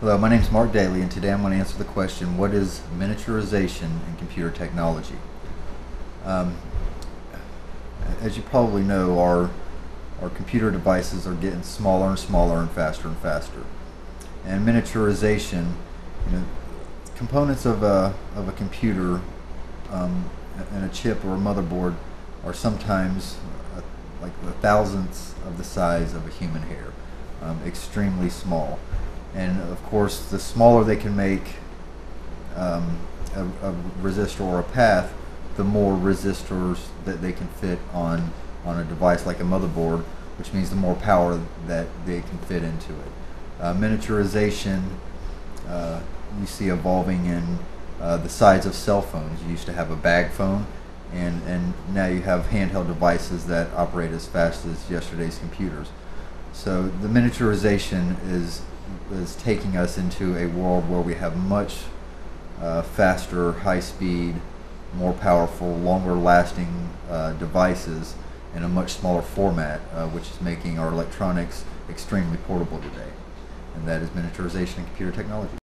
Hello, my name is Mark Daly, and today I'm going to answer the question what is miniaturization in computer technology? Um, as you probably know, our, our computer devices are getting smaller and smaller and faster and faster. And miniaturization, you know, components of a, of a computer um, and a chip or a motherboard are sometimes uh, like the thousandths of the size of a human hair, um, extremely small and of course the smaller they can make um, a, a, resistor or a path the more resistors that they can fit on on a device like a motherboard which means the more power that they can fit into it. Uh, miniaturization uh, you see evolving in uh, the size of cell phones. You used to have a bag phone and, and now you have handheld devices that operate as fast as yesterday's computers. So the miniaturization is is taking us into a world where we have much uh, faster, high speed, more powerful, longer lasting uh, devices in a much smaller format, uh, which is making our electronics extremely portable today. And that is miniaturization in computer technology.